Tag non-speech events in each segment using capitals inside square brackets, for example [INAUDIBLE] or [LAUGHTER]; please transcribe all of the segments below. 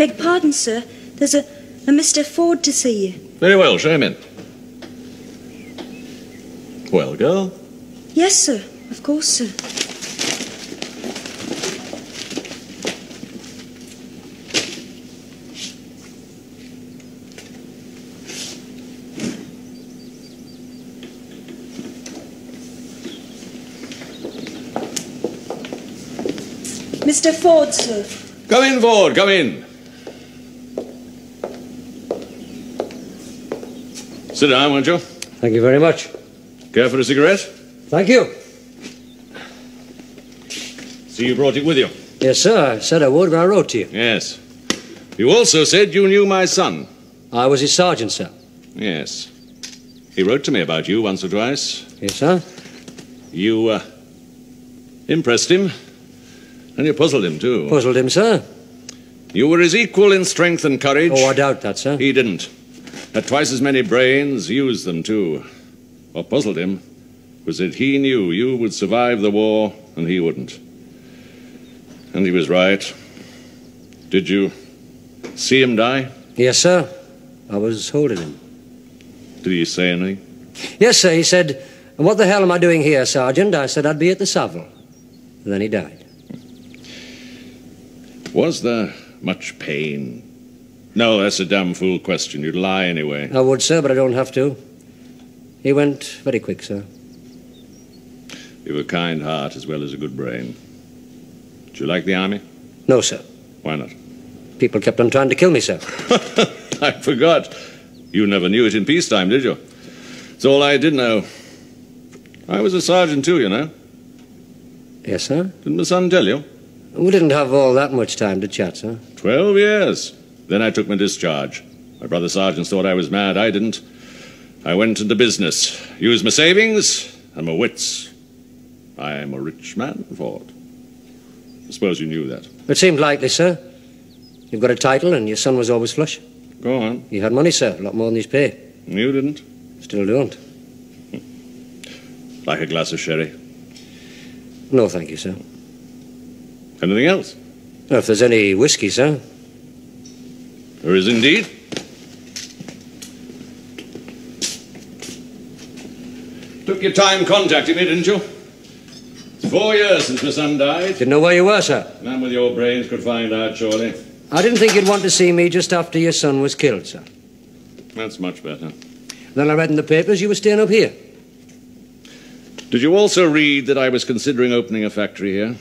Beg pardon, sir. There's a, a Mr. Ford to see you. Very well, show him in. Well, girl, Yes, sir. Of course, sir. Mr. Ford, sir. come in, Ford, come in. Sit down, won't you? Thank you very much. Care for a cigarette? Thank you. See, you brought it with you. Yes, sir. I said I would when I wrote to you. Yes. You also said you knew my son. I was his sergeant, sir. Yes. He wrote to me about you once or twice. Yes, sir. You, uh, impressed him. And you puzzled him, too. Puzzled him, sir. You were his equal in strength and courage. Oh, I doubt that, sir. He didn't. Had twice as many brains, used them too. What puzzled him was that he knew you would survive the war and he wouldn't. And he was right. Did you see him die? Yes, sir. I was holding him. Did he say anything? Yes, sir. He said, What the hell am I doing here, Sergeant? I said I'd be at the Savile. And then he died. Was there much pain? No, that's a damn fool question. You'd lie anyway. I would, sir, but I don't have to. He went very quick, sir. You've a kind heart as well as a good brain. Do you like the army? No, sir. Why not? People kept on trying to kill me, sir. [LAUGHS] I forgot. You never knew it in peacetime, did you? It's all I did know. I was a sergeant too, you know. Yes, sir. Didn't my son tell you? We didn't have all that much time to chat, sir. Twelve years. Then I took my discharge. My brother sergeants thought I was mad. I didn't. I went into business, used my savings and my wits. I am a rich man, Ford. I suppose you knew that. It seemed likely, sir. You've got a title, and your son was always flush. Go on. He had money, sir, a lot more than his pay. You didn't? Still don't. [LAUGHS] Like a glass of sherry. No, thank you, sir. Anything else? Well, if there's any whiskey, sir. There is indeed. Took your time contacting me, didn't you? It's four years since my son died. Didn't know where you were, sir. A man with your brains could find out, surely. I didn't think you'd want to see me just after your son was killed, sir. That's much better. Then I read in the papers you were staying up here. Did you also read that I was considering opening a factory here?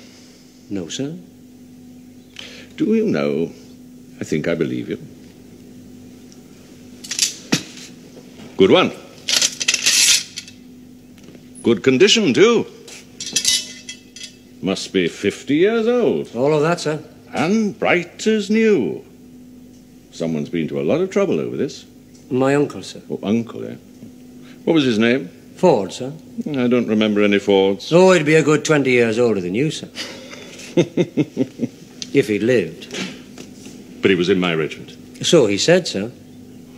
No, sir. Do you know? I think I believe you. Good one. Good condition, too. Must be 50 years old. All of that, sir. And bright as new. Someone's been to a lot of trouble over this. My uncle, sir. Oh, uncle, eh? What was his name? Ford, sir. I don't remember any Fords. Oh, he'd be a good 20 years older than you, sir. [LAUGHS] if he'd lived. But he was in my regiment. So he said, sir.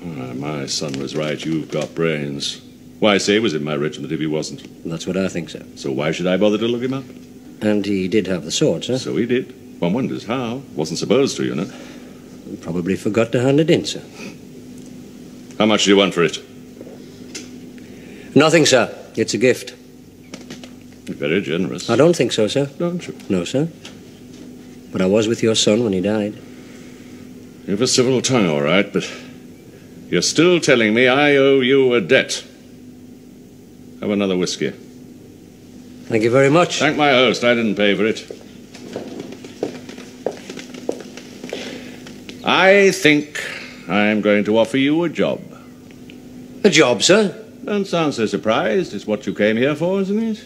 Ah, my son was right. You've got brains. Why say he was in my regiment if he wasn't? That's what I think, sir. So why should I bother to look him up? And he did have the sword, sir. So he did. One wonders how. Wasn't supposed to, you know. Probably forgot to hand it in, sir. How much do you want for it? Nothing, sir. It's a gift. Very generous. I don't think so, sir. Don't you? No, sir. But I was with your son when he died. You've a civil tongue, all right, but you're still telling me I owe you a debt. Have another whiskey. Thank you very much. Thank my host. I didn't pay for it. I think I'm going to offer you a job. A job, sir? Don't sound so surprised. It's what you came here for, isn't it?